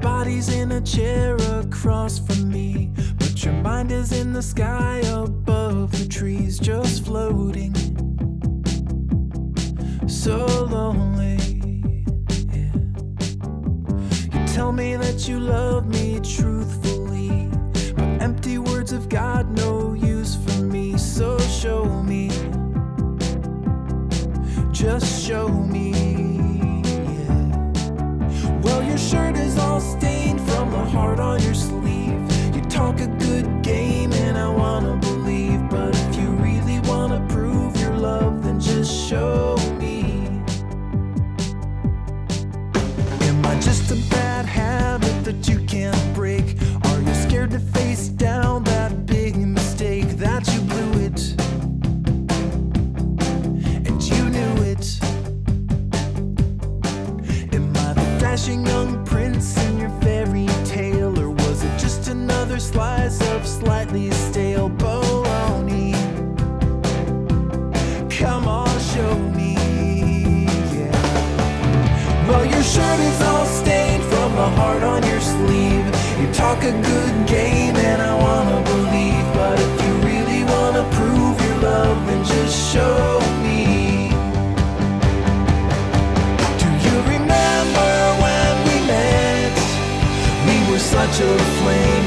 body's in a chair across from me, but your mind is in the sky above the trees, just floating. So lonely. yeah. You tell me that you love me truthfully, but empty words have got no use for me. So show me, just show me. Just a bad habit that you can't break? Are you scared to face down that big mistake that you blew it? And you knew it. Am I the dashing young prince in your fairy tale? Or was it just another slice of slightly stale bologna? Come on, show me. Yeah. Well, your shirt is the heart on your sleeve. You talk a good game, and I wanna believe. But if you really wanna prove your love, then just show me. Do you remember when we met? We were such a flaming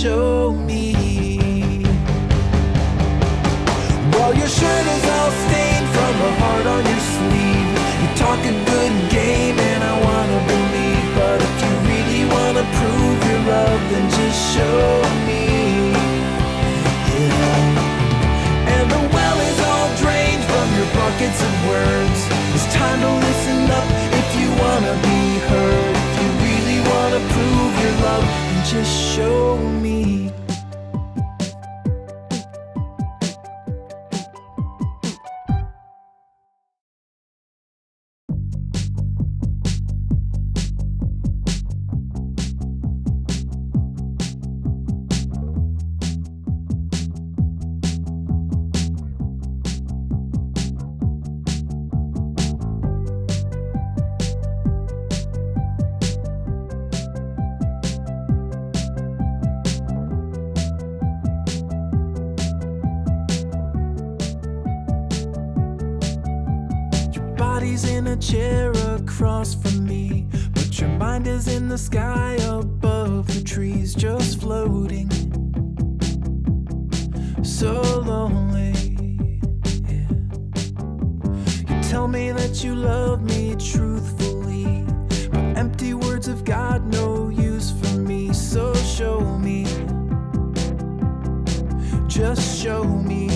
show me. Well, your shirt is all stained from the heart on your sleeve. You talk a good game, and I wanna believe. But if you really wanna prove your love, then just show me. Yeah. And the well is all drained from your buckets of words. It's time to listen up if you wanna be heard. If you really wanna prove your love, then just show me. Body's in a chair across from me, but your mind is in the sky above the trees, just floating. So lonely. You tell me that you love me truthfully, but empty words have got no use for me. So show me, just show me.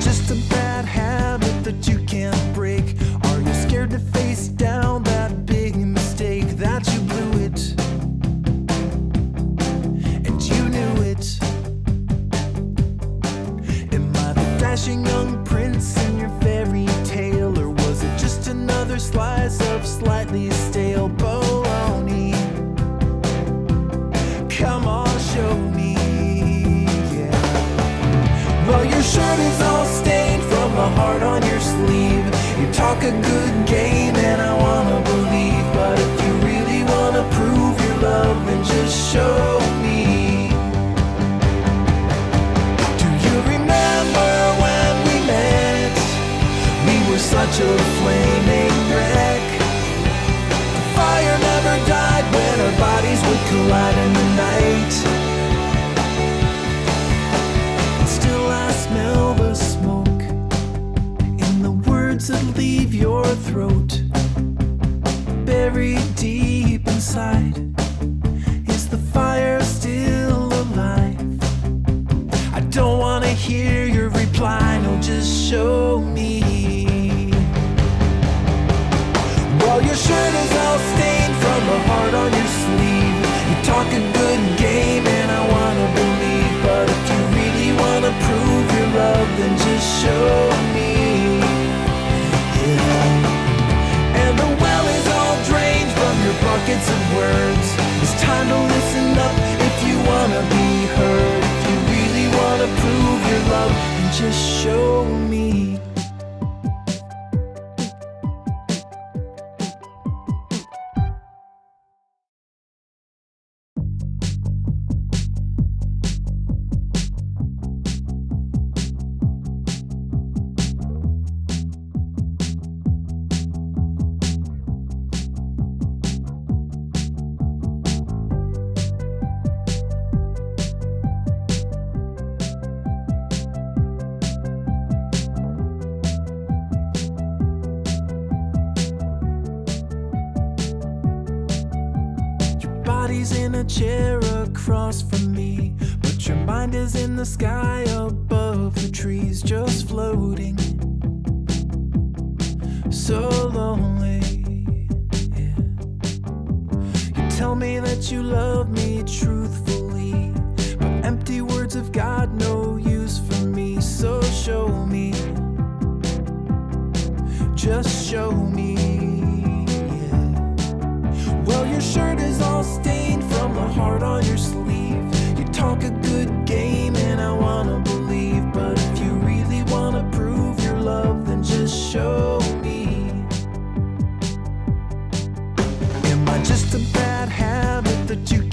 Just a bad habit that you can't break? Are you scared to face down that big mistake that you blew it? And you knew it. Am I the dashing young prince in your fairy tale? Or was it just another slice of slightly heart on your sleeve. You talk a good game, and I wanna believe. But if you really wanna prove your love, then just show me. Do you remember when we met? We were such a flaming shirt is all stained from the heart on your sleeve. You talk a good game and I wanna believe. But if you really wanna prove your love, then just show me. Yeah. And the well is all drained from your buckets of words. It's time to listen up if you wanna be heard. If you really wanna prove your love, then just show me. body's in a chair across from me, but your mind is in the sky above the trees, just floating. So lonely. Yeah. You tell me that you love me truthfully, but empty words have got no use for me. So show me. Just show me. Yeah. Well, you're sure heart on your sleeve. You talk a good game, and I wanna believe. But if you really wanna prove your love, then just show me. Am I just a bad habit that you?